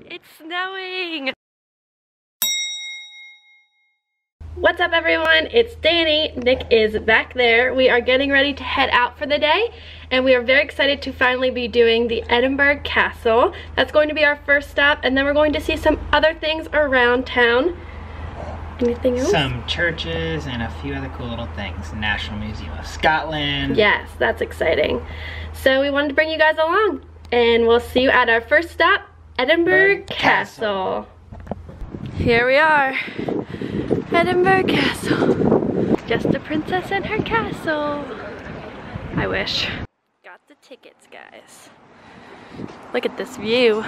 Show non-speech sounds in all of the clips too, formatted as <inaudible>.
It's snowing! What's up everyone? It's Dani. Nick is back there. We are getting ready to head out for the day and we are very excited to finally be doing the Edinburgh Castle. That's going to be our first stop and then we're going to see some other things around town. Anything else? Some churches and a few other cool little things. National Museum of Scotland. Yes, that's exciting. So we wanted to bring you guys along and we'll see you at our first stop, Edinburgh Castle. Here we are. Edinburgh Castle. Just a princess and her castle. I wish. Got the tickets, guys. Look at this view.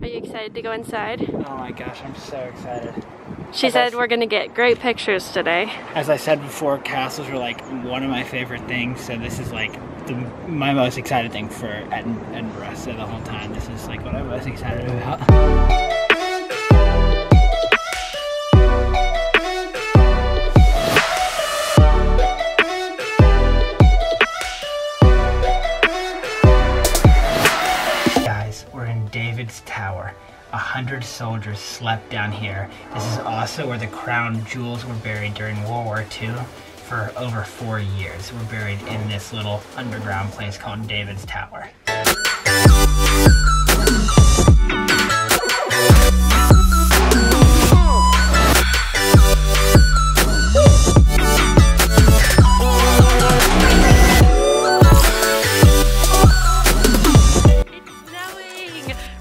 Are you excited to go inside? Oh my gosh, I'm so excited. She said we're gonna get great pictures today. As I said before, castles are like one of my favorite things, so this is like the, my most excited thing for Edinburgh. So the whole time, this is like what I'm most excited about. Guys, we're in David's Tower. A hundred soldiers slept down here. This is also where the crown jewels were buried during World War II for over four years. We're buried in this little underground place called David's Tower.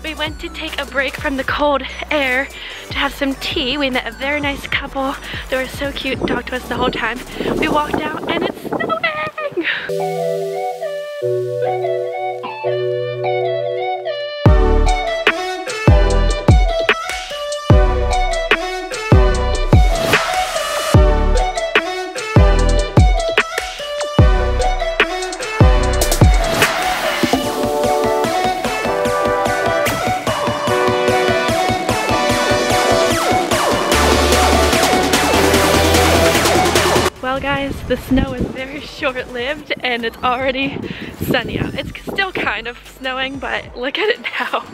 We went to take a break from the cold air to have some tea. We met a very nice couple. They were so cute, talked to us the whole time. We walked out and it's snowing! The snow is very short-lived and it's already sunny out. It's still kind of snowing, but look at it now.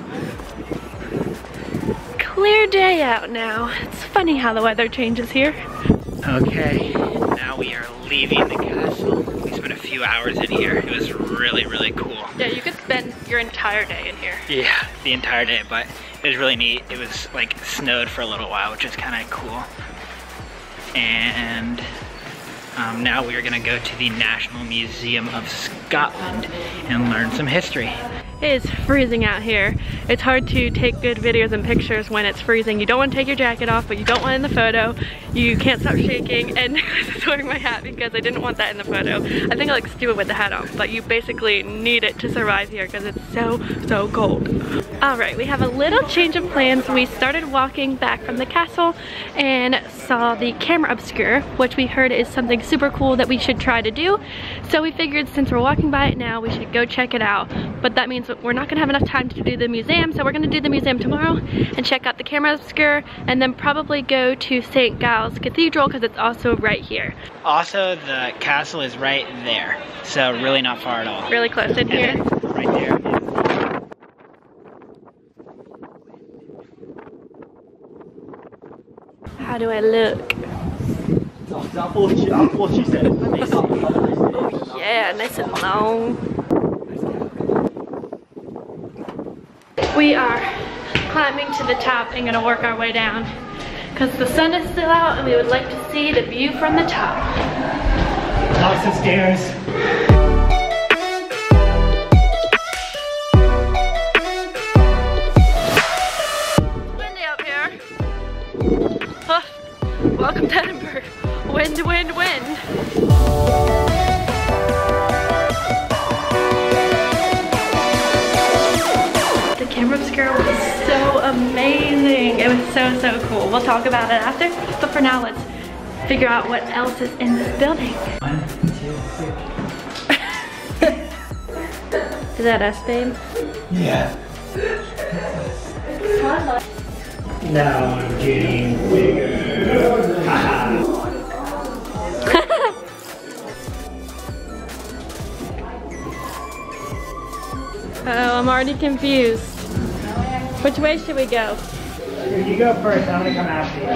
Clear day out now. It's funny how the weather changes here. Okay, now we are leaving the castle. We spent a few hours in here. It was really, really cool. Yeah, you could spend your entire day in here. Yeah, the entire day, but it was really neat. It was like snowed for a little while, which is kind of cool. And um, now we are gonna go to the National Museum of Scotland and learn some history. It is freezing out here. It's hard to take good videos and pictures when it's freezing. You don't want to take your jacket off, but you don't want in the photo. You can't stop shaking, and <laughs> I was wearing my hat because I didn't want that in the photo. I think I look stupid with the hat on, but you basically need it to survive here because it's so, so cold. All right, we have a little change of plans. We started walking back from the castle and saw the camera obscura, which we heard is something super cool that we should try to do. So we figured since we're walking by it now, we should go check it out. But that means we're not gonna have enough time to do the museum, so we're gonna do the museum tomorrow and check out the camera obscura and then probably go to St. Giles Cathedral because it's also right here. Also, the castle is right there, so really not far at all. Really close in here. Right there. How do I look? Oh yeah, nice and long. We are climbing to the top and gonna work our way down because the sun is still out and we would like to see the view from the top. Lots of stairs. windy up here. welcome to Edinburgh. Wind, wind, wind. Camera obscura was so amazing. It was so, so cool. We'll talk about it after, but for now, let's figure out what else is in this building. One, two, three. <laughs> Is that us, babe? Yeah. Now I'm getting bigger. <laughs> oh, I'm already confused. Which way should we go? You go first. I'm gonna come after you.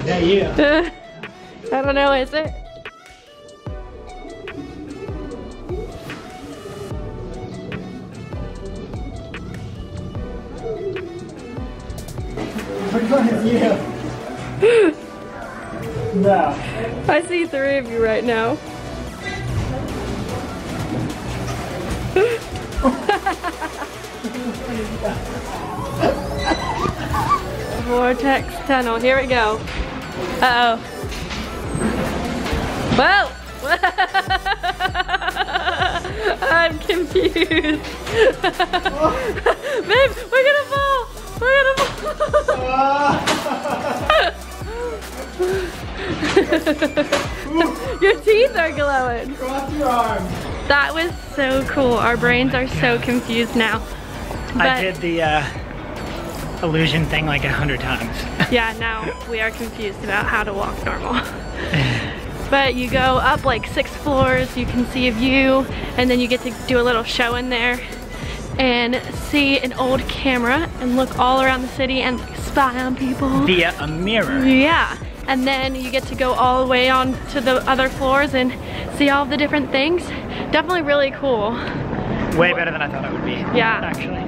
Is that you? <laughs> I don't know, is it? Which one is you? <laughs> no. I see three of you right now. Vortex tunnel, here we go. Uh oh. Whoa! <laughs> I'm confused. <laughs> Babe, we're gonna fall! We're gonna fall! <laughs> your teeth are glowing. Cross your arms. That was so cool. Our brains are so confused now. I did the uh, illusion thing like a hundred times. <laughs> yeah, now we are confused about how to walk normal. <laughs> but you go up like six floors, you can see a view, and then you get to do a little show in there and see an old camera and look all around the city and spy on people. Via a mirror. Yeah, and then you get to go all the way on to the other floors and see all the different things. Definitely really cool. Way better than I thought it would be. Yeah. Actually.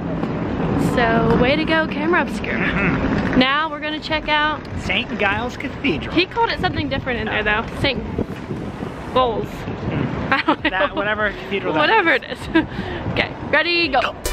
So way to go, camera obscura. Mm-hmm. Now we're gonna check out, St. Giles Cathedral. he called it something different in there though. St. Bowls. Hmm. I don't know. That, whatever cathedral that Whatever it is. <laughs> okay, ready, go. Alright,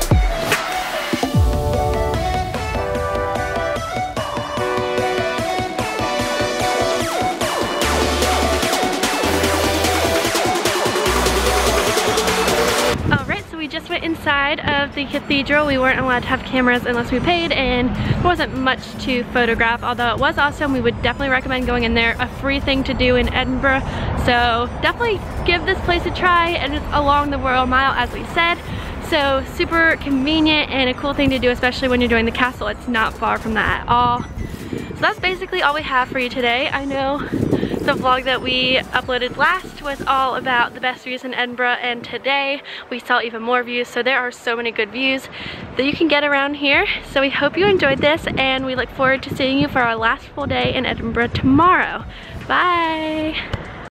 just went inside of the cathedral. We weren't allowed to have cameras unless we paid and there wasn't much to photograph, although it was awesome. We would definitely recommend going in there. A free thing to do in Edinburgh. So definitely give this place a try and it's along the Royal Mile as we said. So super convenient and a cool thing to do, especially when you're doing the castle. It's not far from that at all. So that's basically all we have for you today. I know the vlog that we uploaded last was all about the best views in Edinburgh and today we saw even more views so there are so many good views that you can get around here. So we hope you enjoyed this and we look forward to seeing you for our last full day in Edinburgh tomorrow. Bye!